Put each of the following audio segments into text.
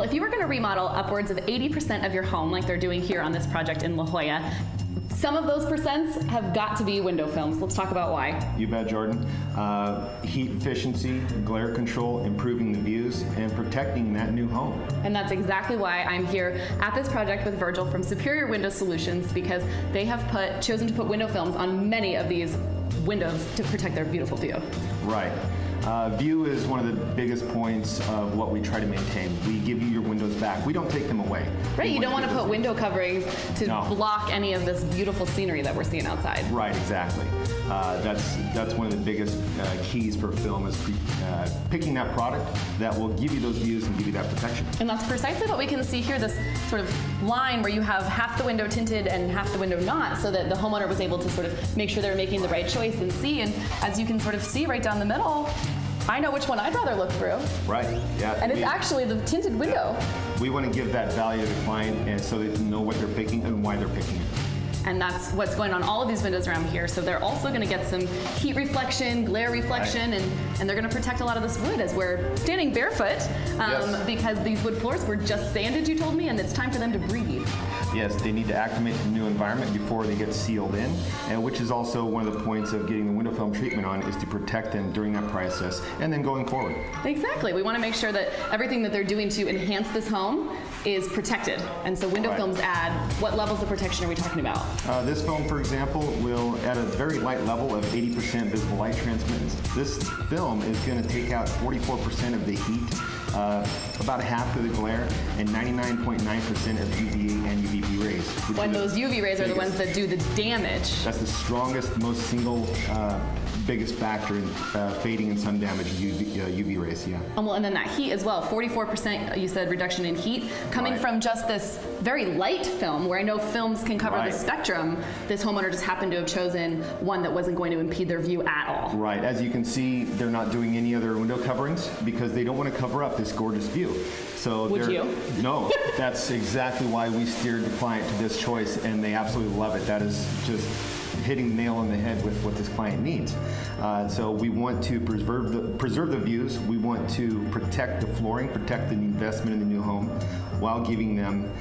Well, if you were going to remodel upwards of 80% of your home, like they're doing here on this project in La Jolla, some of those percents have got to be window films. Let's talk about why. You bet, Jordan. Uh, heat efficiency, glare control, improving the views, and protecting that new home. And that's exactly why I'm here at this project with Virgil from Superior Window Solutions because they have put chosen to put window films on many of these windows to protect their beautiful view. Right. Uh, view is one of the biggest points of what we try to maintain. We give you your windows back. We don't take them away. Right, We you don't want to put window coverings to No. block any of this beautiful scenery that we're seeing outside. Right, exactly. Uh, that's that's one of the biggest uh, keys for film is pre- uh, picking that product that will give you those views and give you that protection. And that's precisely what we can see here, this sort of line where you have half the window tinted and half the window not, so that the homeowner was able to sort of make sure they're making the right choice and see. And as you can sort of see right down the middle, I know which one I'd rather look through. Right. Yeah. And it's we- actually the tinted window. We want to give that value to the client, and so they know what they're picking and why they're picking it. And that's what's going on all of these windows around here. So they're also going to get some heat reflection, glare reflection, and, and they're going to protect a lot of this wood as we're standing barefoot um, Yes. because these wood floors were just sanded, you told me, and it's time for them to breathe. Yes, they need to acclimate to the new environment before they get sealed in, and which is also one of the points of getting the window film treatment on is to protect them during that process and then going forward. Exactly. We want to make sure that everything that they're doing to enhance this home is protected. And so window Right. films add what levels of protection are we talking about? Uh, this film, for example, will, at a very light level of 80% visible light transmittance, this film is going to take out 44% of the heat, uh, about half of the glare, and 99.9% of UVA and UVB rays. When those UV rays are the ones that do the damage. That's the strongest, most single uh, biggest factor in uh, fading and sun damage UV, uh, UV rays, yeah. Um, well, and then that heat as well. 44% you said reduction in heat coming Right. from just this very light film where I know films can cover Right. the spectrum. This homeowner just happened to have chosen one that wasn't going to impede their view at all. Right, as you can see, they're not doing any other window coverings because they don't want to cover up this gorgeous view. So Would you? No, that's exactly why we steered the client to this choice, and they absolutely love it. That is just hitting the nail on the head with what this client needs. Uh, so we want to preserve the preserve the views. We want to protect the flooring, protect the investment in the new home, while giving them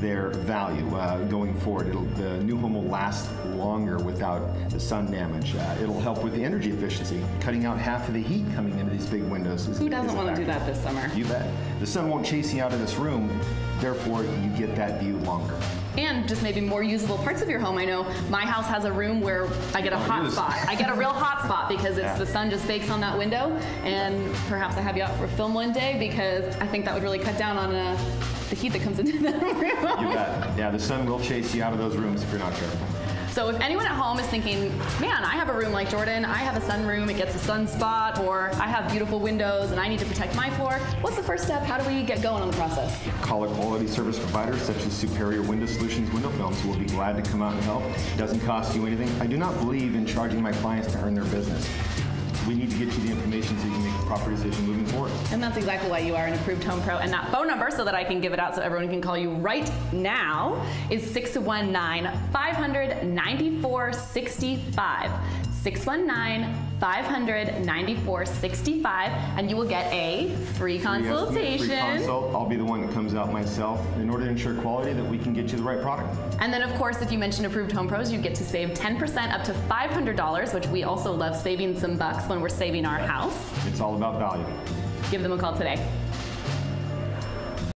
their value uh, going forward. It'll, the new home will last longer without the sun damage. Uh, it'll help with the energy efficiency, cutting out half of the heat coming into these big windows. is- Who doesn't want to do that this summer? You bet. The sun won't chase you out of this room, therefore you get that view longer. And just maybe more usable parts of your home. I know my house has a room where I get a Oh, hot spot. I get a real hot spot because it's Yeah. the sun just bakes on that window. And perhaps I have you out for a film one day because I think that would really cut down on uh, the heat that comes into that room. You bet. Yeah, the sun will chase you out of those rooms if you're not careful. So if anyone at home is thinking, man, I have a room like Jordan, I have a sunroom, it gets a sun spot, or I have beautiful windows and I need to protect my floor, what's the first step? How do we get going on the process? Call a quality service provider such as Superior Window Solutions Window Films who will be glad to come out and help. It doesn't cost you anything. I do not believe in charging my clients to earn their business. We need to get you the information so you can make a proper decision moving forward. And that's exactly why you are an approved home pro. And that phone number, so that I can give it out so everyone can call you right now, is 619 500 9465. 619 500 9465. And you will get a free consultation. Free consult. I'll be the one that comes out myself in order to ensure quality that we can get you the right product. And then, of course, if you mention approved home pros, you get to save 10% up to $500, which we also love saving some bucks when we're saving our house. It's all about value. Give them a call today.